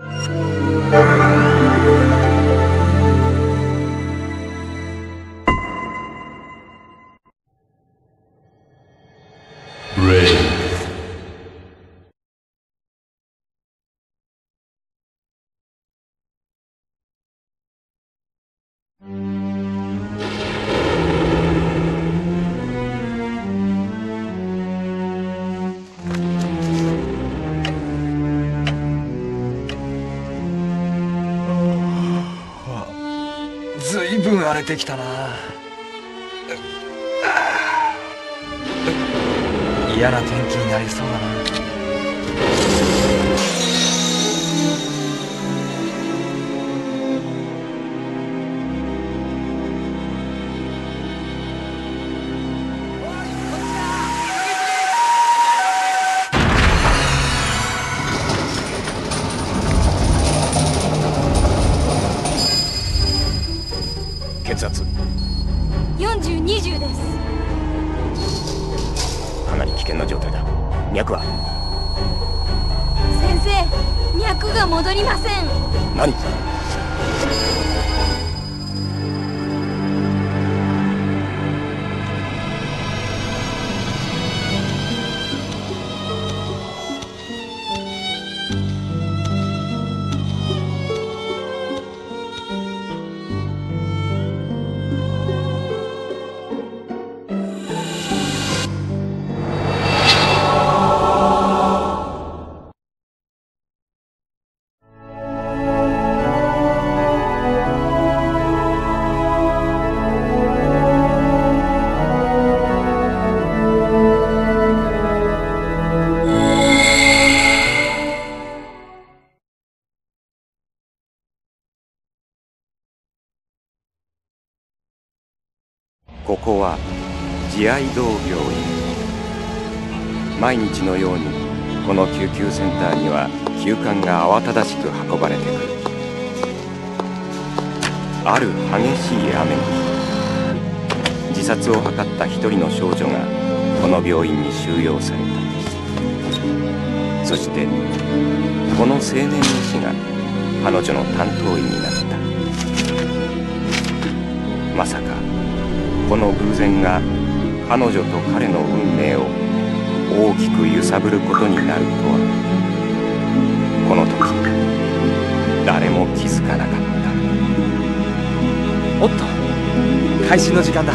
Thank you. てきたな。嫌な天気になりそうだな。日のようにこの救急センターには急患が慌ただしく運ばれてくる。ある激しい雨の日自殺を図った一人の少女がこの病院に収容された。そしてこの青年の死が彼女の担当医になった。まさかこの偶然が彼女と彼の運命を大きく揺さぶることになるとは。この時誰も気づかなかった。おっと開始の時間だ。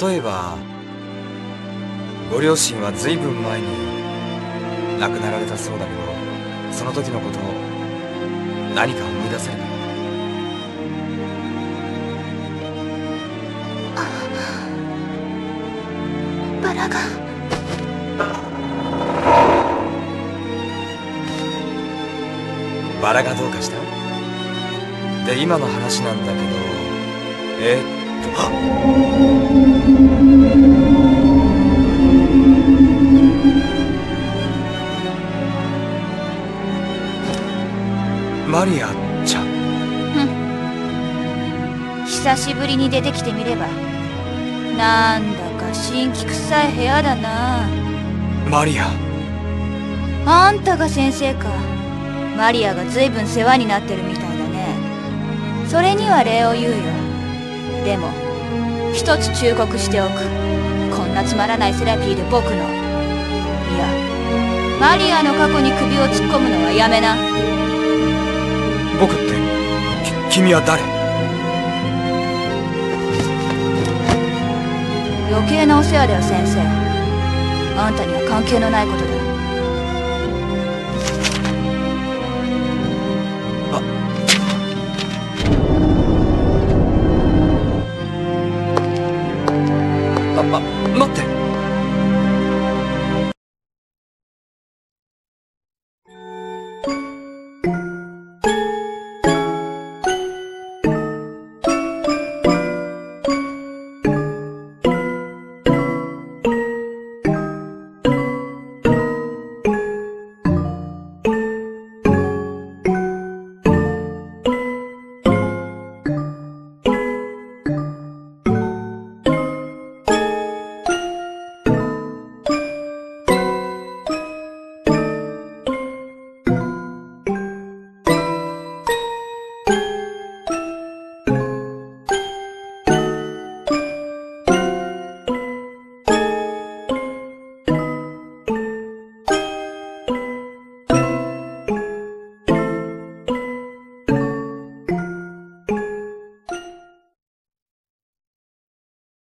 例えばご両親は随分前に亡くなられたそうだけどその時のことを何か思い出せるか？バラが。バラがどうかした？で今の話なんだけどえーっとマリアちゃん。久しぶりに出てきてみれば。なんだか新規臭い部屋だな。マリア。あんたが先生か。マリアが随分世話になってるみたいだね。それには礼を言うよでも一つ忠告しておく。こんなつまらないセラピーで僕のいやマリアの過去に首を突っ込むのはやめな。僕ってき君は誰？余計なお世話だよ先生。あんたには関係のないことだあ、ま、待って